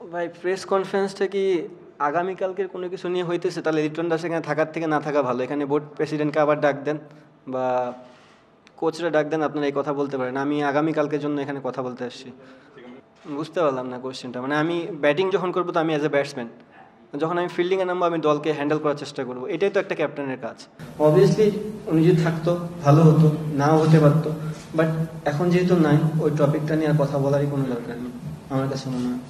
ভাই প্রেস কনফারেন্সটা কি আগামীকালকের কোনো কিছু নিয়ে হইতেছে? তাহলে লিটন দাস এখানে থাকার থেকে না থাকা ভালো। এখানে বোর্ড প্রেসিডেন্টকে আবার ডাক দেন বা কোচরা ডাক দেন, আপনারা এই কথা বলতে পারেন। আমি আগামীকালকের জন্য এখানে কথা বলতে আসছি। বুঝতে পারলাম না কোশ্চেনটা মানে আমি ব্যাটিং যখন করব, তো আমি অ্যাজ এ ব্যাটসম্যান যখন আমি ফিল্ডিংয়ে নামবো, আমি দলকে হ্যান্ডেল করার চেষ্টা করব। এটাই তো একটা ক্যাপ্টেনের কাজ। অবভিয়াসলি উনি যদি থাকতো, ভালো হতো, নাও হতে পারতো। বাট এখন যেহেতু নাই, ওই টপিকটা নিয়ে আর কথা বলারই কোনো দরকার নেই। আমার কাছে মনে হয়।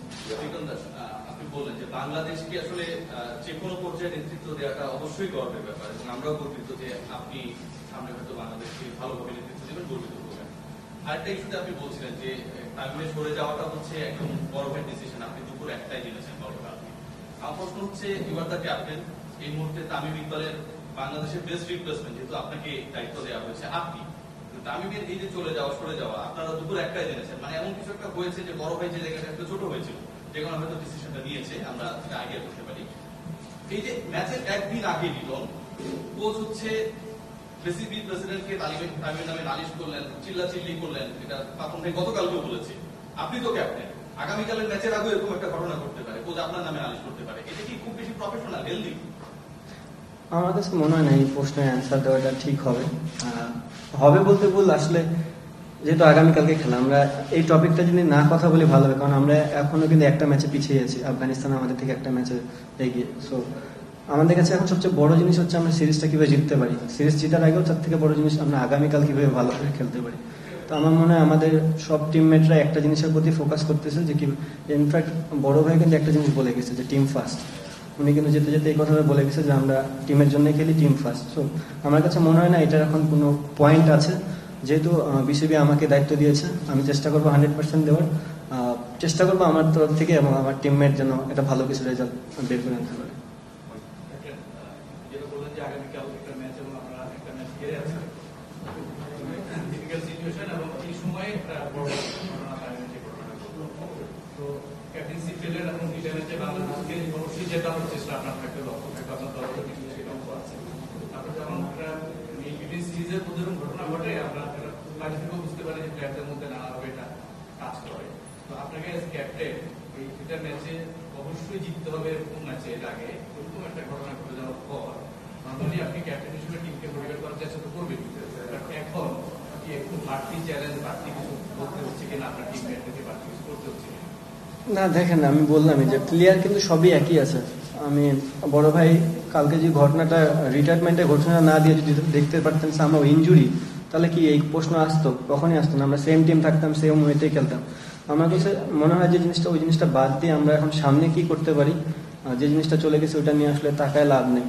সরে যাওয়াটা হচ্ছে একদম আপনি দুপুর একটাই জেনেছেন হচ্ছে এই মুহূর্তে তামিম বাংলাদেশের বেস্ট রিপ্লেসমেন্ট যেহেতু আপনাকে দায়িত্ব দেওয়া হয়েছে, আপনি? তামিমের এই যে চলে যাওয়া, সরে যাওয়া, আপনারা দুপুর একটাই জেনেছেন। মানে এমন কিছু একটা হয়েছে যে বড় ভাই যে জায়গাটা একটু ছোট হয়েছিল, যে কোনো হয়তো ডিসিশনটা নিয়েছে, আমরা সেটা আইডিয়া করতে পারি। এই যে ম্যাচের একদিন আগে লিটন কোচ হচ্ছে বিসিবি প্রেসিডেন্টকে তালিমের, তামিমের নামে নালিশ করলেন চিল্লা চিল্লি করলেন, এটা পাপন ভাই গতকালকেও বলেছে। আপনি তো ক্যাপ্টেন আগামীকালের ম্যাচের আগে এরকম একটা ঘটনা ঘটতে পারে, কোচ আপনার নামে নালিশ করতে পারে। এটা কি খুব বেশি প্রফেশনাল হেলদি আমার কাছে মনে হয় না এই প্রশ্নের অ্যান্সার দেওয়াটা ঠিক হবে। হবে বলতে ভুল, আসলে যেহেতু আগামীকালকে খেলা, আমরা এই টপিকটা যদি না কথা বলি ভালো হবে, কারণ আমরা এখনও কিন্তু একটা ম্যাচে পিছিয়ে আছি। আফগানিস্তান আমাদের থেকে একটা ম্যাচে এগিয়ে সো আমাদের কাছে এখন সবচেয়ে বড় জিনিস হচ্ছে আমরা সিরিজটা কীভাবে জিততে পারি। সিরিজ জিতার আগেও তার থেকে বড় জিনিস আমরা আগামীকাল কীভাবে ভালো করে খেলতে পারি। তো আমার মনে হয় আমাদের সব টিমমেটরা একটা জিনিসের প্রতি ফোকাস করতেছে যে কি ইনফ্যাক্ট বড় ভাই কিন্তু একটা জিনিস বলে গেছে যে টিম ফার্স্ট উনি কিন্তু যেতে যেতে এই কথাটা বলে গেছে যে আমরা টিমের জন্য খেলি, টিম ফার্স্ট সো আমার কাছে মনে হয় না এটার এখন কোনো পয়েন্ট আছে। যেহেতু বিসিবি আমাকে দায়িত্ব দিয়েছে, আমি চেষ্টা করব হান্ড্রেড পার্সেন্ট দেওয়ার। চেষ্টা করব আমার তরফ থেকে এবং আমার টিমমেট যেন এটা ভালো কিছু রেজাল্ট বের করে আনতে পারে। একটা ম্যাচ এবং আমরা একটা ম্যাচ হেরে আছি ডিফিকাল্ট সিচুয়েশন এবং এই সময় একটা বড় ঘটনা তামিমের যে ঘটনা ঘটলো। তো ফেলের এবং রিটার্নেতে বাংলাদেশকে অবশ্যই জেতানোর চেষ্টা আপনার থাকতে লক্ষ্য থাকবে, আপনার দল তো কিছু সেটা অঙ্ক আছে। তারপর যখন এই সিরিজের মধ্যে ঘটনা ঘটে একটা বাড়ি থেকেও বুঝতে পারি যে প্লেয়ারদের মধ্যে নানাভাবে এটা কাজ করে। তো আপনাকে ক্যাপ্টেন এই দুটা ম্যাচে অবশ্যই জিততে হবে এরকম ম্যাচে এর আগে এরকম একটা ঘটনা ঘটে যাওয়ার পর নর্মালি আপনি ক্যাপ্টেন হিসেবে টিমকে মোটিভেট করার চেষ্টা তো করবেন এখন কি একটু বাড়তি চ্যালেঞ্জ বাড়তি কিছু বলতে হচ্ছে কিনা, আপনার টিমমেটদেরকে বাড়তি কিছু করতে হচ্ছে না, দেখেন, আমি বললামই যে প্লেয়ার কিন্তু সবই একই আছে। আমি, বড় ভাই কালকে যে ঘটনাটা রিটায়ারমেন্টের ঘটনা না দিয়ে যদি দেখতে পারতেন আমরা ইঞ্জুরি তাহলে কি এই প্রশ্ন আসতো? কখনই আসতো না। আমরা সেম টিম থাকতাম সেম ওয়েতেই খেলতাম। আমার কাছে মনে হয় যে জিনিসটা, ওই জিনিসটা বাদ দিয়ে আমরা এখন সামনে কি করতে পারি? যে জিনিসটা চলে গেছে ওটা নিয়ে আসলে তাকায় লাভ নেই।